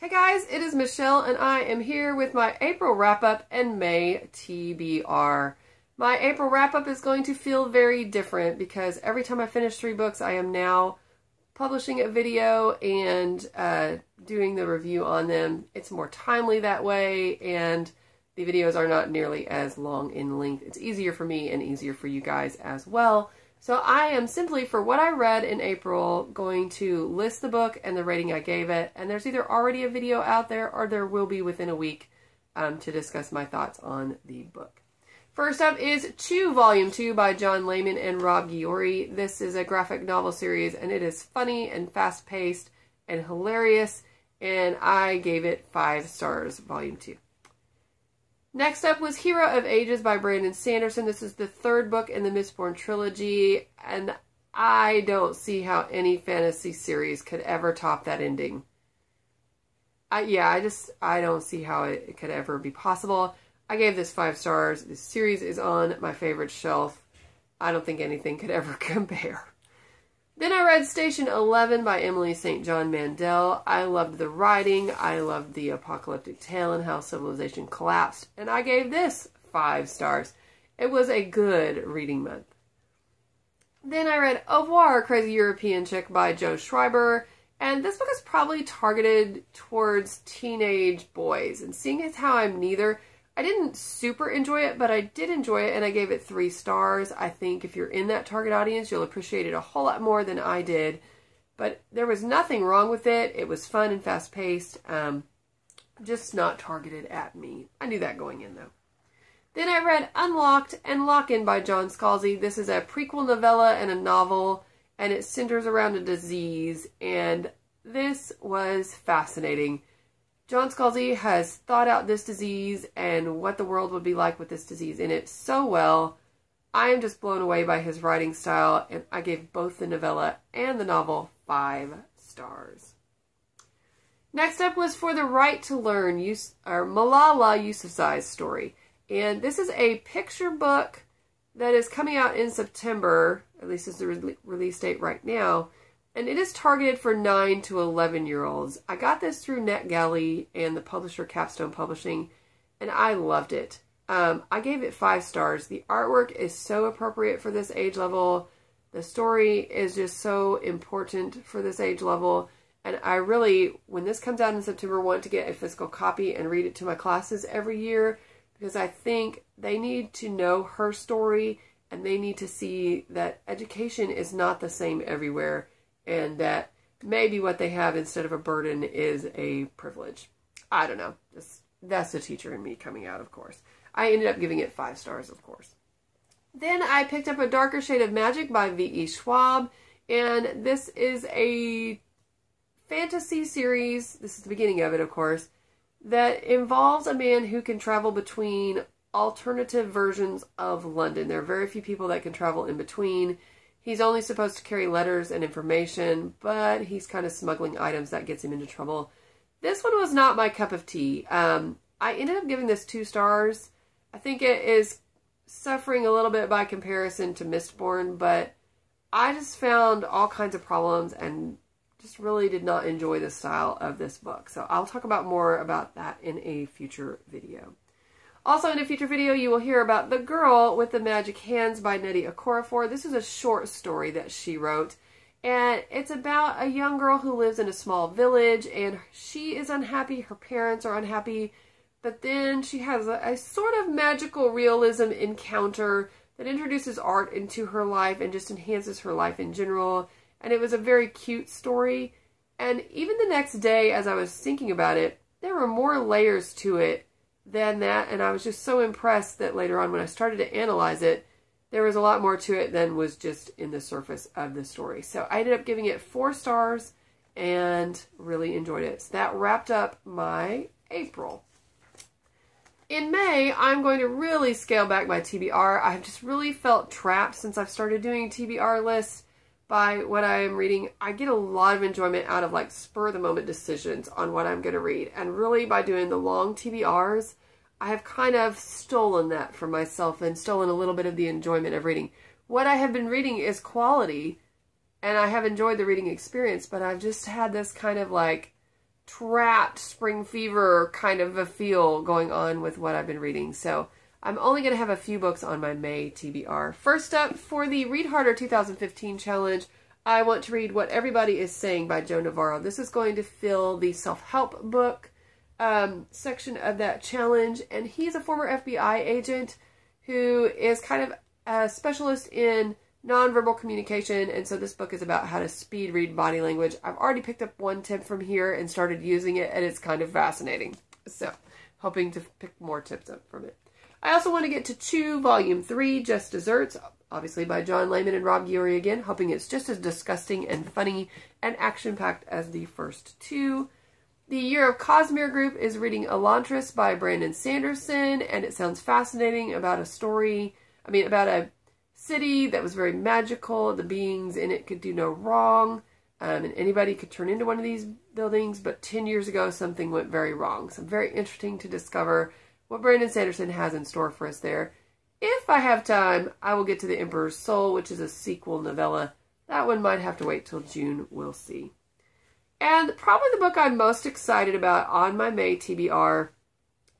Hey guys, it is Michelle and I am here with my April wrap-up and May TBR. My April wrap-up is going to feel very different because every time I finish three books, I am now publishing a video and uh, doing the review on them. It's more timely that way and the videos are not nearly as long in length. It's easier for me and easier for you guys as well. So I am simply, for what I read in April, going to list the book and the rating I gave it. And there's either already a video out there or there will be within a week um, to discuss my thoughts on the book. First up is Chew Volume 2 by John Layman and Rob Guillory. This is a graphic novel series and it is funny and fast-paced and hilarious. And I gave it five stars, Volume 2. Next up was Hero of Ages by Brandon Sanderson. This is the third book in the Mistborn trilogy, and I don't see how any fantasy series could ever top that ending. I, yeah, I just, I don't see how it, it could ever be possible. I gave this five stars. This series is on my favorite shelf. I don't think anything could ever compare. Then I read Station 11 by Emily St. John Mandel. I loved the writing. I loved the apocalyptic tale and how civilization collapsed. And I gave this five stars. It was a good reading month. Then I read Au revoir, Crazy European Chick by Joe Schreiber. And this book is probably targeted towards teenage boys. And seeing as how I'm neither, I didn't super enjoy it, but I did enjoy it and I gave it three stars. I think if you're in that target audience, you'll appreciate it a whole lot more than I did. But there was nothing wrong with it. It was fun and fast paced. Um, just not targeted at me. I knew that going in though. Then I read Unlocked and Lock In by John Scalzi. This is a prequel novella and a novel, and it centers around a disease. And this was fascinating. John Scalzi has thought out this disease and what the world would be like with this disease in it so well. I am just blown away by his writing style, and I gave both the novella and the novel five stars. Next up was For the Right to Learn, Yus or Malala Yousafzai's story. And this is a picture book that is coming out in September, at least is the re release date right now and it is targeted for 9 to 11 year olds. I got this through NetGalley and the publisher Capstone Publishing, and I loved it. Um, I gave it five stars. The artwork is so appropriate for this age level. The story is just so important for this age level. And I really, when this comes out in September, want to get a physical copy and read it to my classes every year because I think they need to know her story and they need to see that education is not the same everywhere and that maybe what they have instead of a burden is a privilege. I don't know. Just, that's the teacher in me coming out, of course. I ended up giving it five stars, of course. Then I picked up A Darker Shade of Magic by V.E. Schwab, and this is a fantasy series, this is the beginning of it, of course, that involves a man who can travel between alternative versions of London. There are very few people that can travel in between. He's only supposed to carry letters and information, but he's kind of smuggling items that gets him into trouble. This one was not my cup of tea. Um, I ended up giving this two stars. I think it is suffering a little bit by comparison to Mistborn, but I just found all kinds of problems and just really did not enjoy the style of this book. So I'll talk about more about that in a future video. Also in a future video, you will hear about The Girl with the Magic Hands by Nnedi Okorafor. This is a short story that she wrote. And it's about a young girl who lives in a small village and she is unhappy. Her parents are unhappy. But then she has a, a sort of magical realism encounter that introduces art into her life and just enhances her life in general. And it was a very cute story. And even the next day, as I was thinking about it, there were more layers to it than that. And I was just so impressed that later on when I started to analyze it, there was a lot more to it than was just in the surface of the story. So I ended up giving it four stars and really enjoyed it. So that wrapped up my April. In May, I'm going to really scale back my TBR. I've just really felt trapped since I've started doing TBR lists by what I am reading. I get a lot of enjoyment out of like spur of the moment decisions on what I'm going to read. And really by doing the long TBRs, I have kind of stolen that from myself and stolen a little bit of the enjoyment of reading. What I have been reading is quality, and I have enjoyed the reading experience, but I've just had this kind of like trapped spring fever kind of a feel going on with what I've been reading. So I'm only going to have a few books on my May TBR. First up, for the Read Harder 2015 challenge, I want to read What Everybody is Saying by Joe Navarro. This is going to fill the self-help book um, section of that challenge. And he's a former FBI agent who is kind of a specialist in nonverbal communication. And so this book is about how to speed read body language. I've already picked up one tip from here and started using it, and it's kind of fascinating. So hoping to pick more tips up from it. I also want to get to Chew, Volume 3, Just Desserts, obviously by John Layman and Rob Guillory again, hoping it's just as disgusting and funny and action-packed as the first two. The Year of Cosmere group is reading Elantris by Brandon Sanderson, and it sounds fascinating about a story, I mean, about a city that was very magical. The beings in it could do no wrong, um, and anybody could turn into one of these buildings, but 10 years ago, something went very wrong. So very interesting to discover what Brandon Sanderson has in store for us there. If I have time, I will get to The Emperor's Soul, which is a sequel novella. That one might have to wait till June. We'll see. And probably the book I'm most excited about on my May TBR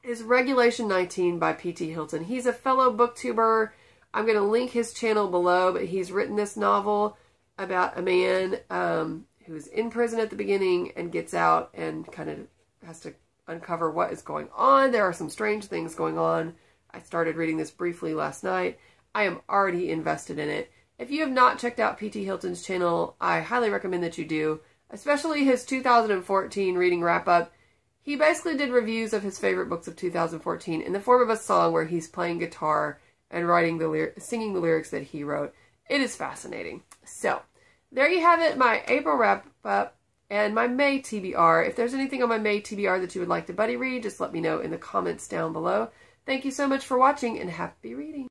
is Regulation 19 by P.T. Hylton. He's a fellow booktuber. I'm going to link his channel below, but he's written this novel about a man um, who's in prison at the beginning and gets out and kind of has to uncover what is going on. There are some strange things going on. I started reading this briefly last night. I am already invested in it. If you have not checked out P.T. Hylton's channel, I highly recommend that you do, especially his 2014 reading wrap up. He basically did reviews of his favorite books of 2014 in the form of a song where he's playing guitar and writing the singing the lyrics that he wrote. It is fascinating. So, there you have it, my April wrap up and my May TBR. If there's anything on my May TBR that you would like to buddy read, just let me know in the comments down below. Thank you so much for watching and happy reading.